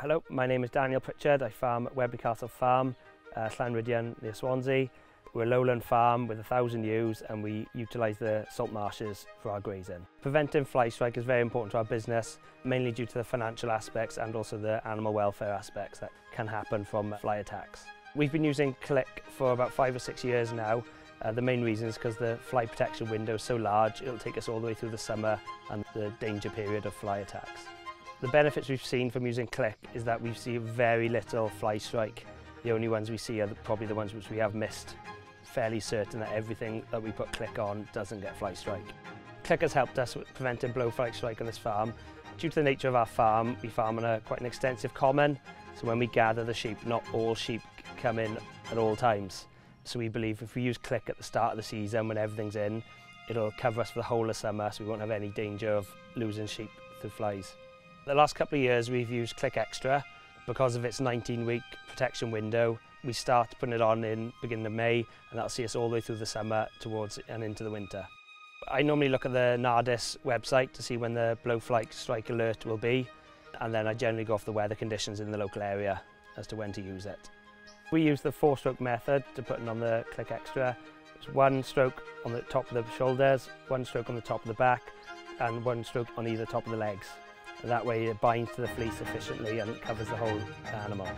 Hello, my name is Daniel Pritchard. I farm at Weobley Castle Farm, uh, near Swansea. We're a lowland farm with a thousand ewes and we utilise the salt marshes for our grazing. Preventing fly strike is very important to our business, mainly due to the financial aspects and also the animal welfare aspects that can happen from fly attacks. We've been using CLiK for about five or six years now. Uh, the main reason is because the fly protection window is so large, it'll take us all the way through the summer and the danger period of fly attacks. The benefits we've seen from using Click is that we see very little fly strike. The only ones we see are the, probably the ones which we have missed. Fairly certain that everything that we put Click on doesn't get fly strike. Click has helped us with preventing blow fly strike on this farm. Due to the nature of our farm, we farm on a quite an extensive common, so when we gather the sheep, not all sheep come in at all times. So we believe if we use Click at the start of the season when everything's in, it'll cover us for the whole of summer so we won't have any danger of losing sheep through flies. The last couple of years we've used CLiK Extra because of its 19 week protection window we start putting it on in beginning of May and that'll see us all the way through the summer towards and into the winter. I normally look at the NADIS website to see when the blowfly strike alert will be and then I generally go off the weather conditions in the local area as to when to use it. We use the four stroke method to put it on the CLiK Extra. It's one stroke on the top of the shoulders, one stroke on the top of the back and one stroke on either top of the legs. That way it binds to the fleece efficiently and covers the whole animal.